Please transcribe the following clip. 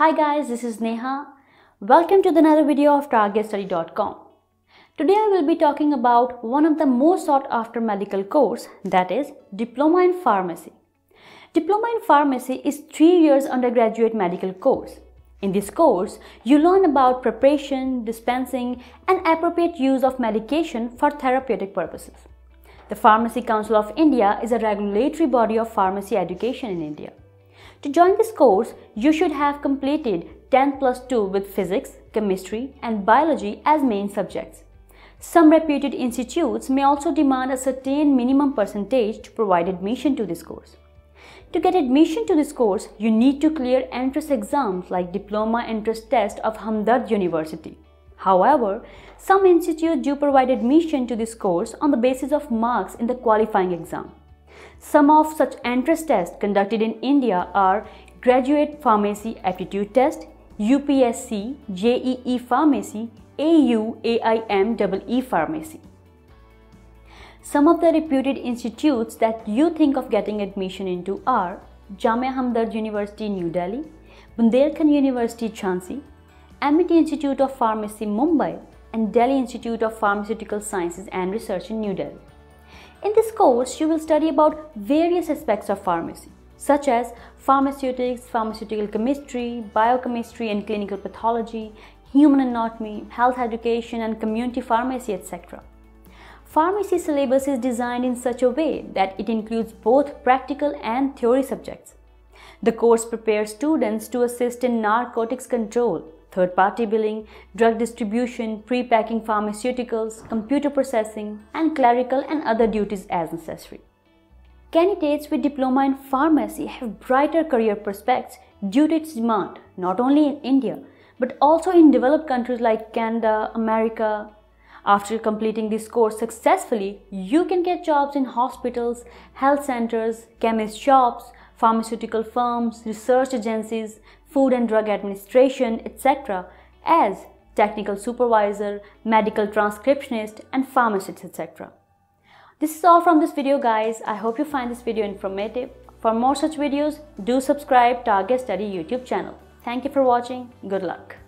Hi guys, this is Neha. Welcome to another video of targetstudy.com. Today I will be talking about one of the most sought after medical course that is Diploma in Pharmacy. Diploma in Pharmacy is 3 years undergraduate medical course. In this course, you learn about preparation, dispensing and appropriate use of medication for therapeutic purposes. The Pharmacy Council of India is a regulatory body of pharmacy education in India. To join this course, you should have completed 10 plus 2 with physics, chemistry and biology as main subjects. Some reputed institutes may also demand a certain minimum percentage to provide admission to this course. To get admission to this course, you need to clear entrance exams like Diploma Entrance Test of Hamdard University. However, some institutes do provide admission to this course on the basis of marks in the qualifying exam. Some of such entrance tests conducted in India are Graduate Pharmacy Aptitude Test, UPSEE, JEE Pharmacy, AU, Pharmacy. Some of the reputed institutes that you think of getting admission into are Jamia Hamdard University, New Delhi, Bundelkhand University, Jhansi, MET Institute of Pharmacy, Mumbai, and Delhi Institute of Pharmaceutical Sciences and Research in New Delhi. In this course, you will study about various aspects of pharmacy, such as pharmaceutics, pharmaceutical chemistry, biochemistry and clinical pathology, human anatomy, health education and community pharmacy, etc. Pharmacy syllabus is designed in such a way that it includes both practical and theory subjects. The course prepares students to assist in narcotics control, third party billing, drug distribution, pre packing pharmaceuticals, computer processing, and clerical and other duties as necessary. Candidates with diploma in pharmacy have brighter career prospects due to its demand, not only in India, but also in developed countries like Canada, America. After completing this course successfully, you can get jobs in hospitals, health centers, chemist shops, pharmaceutical firms, research agencies, Food and Drug Administration, etc. as technical supervisor, medical transcriptionist and pharmacist, etc. This is all from this video guys. I hope you find this video informative. For more such videos, do subscribe Target Study YouTube channel. Thank you for watching. Good luck.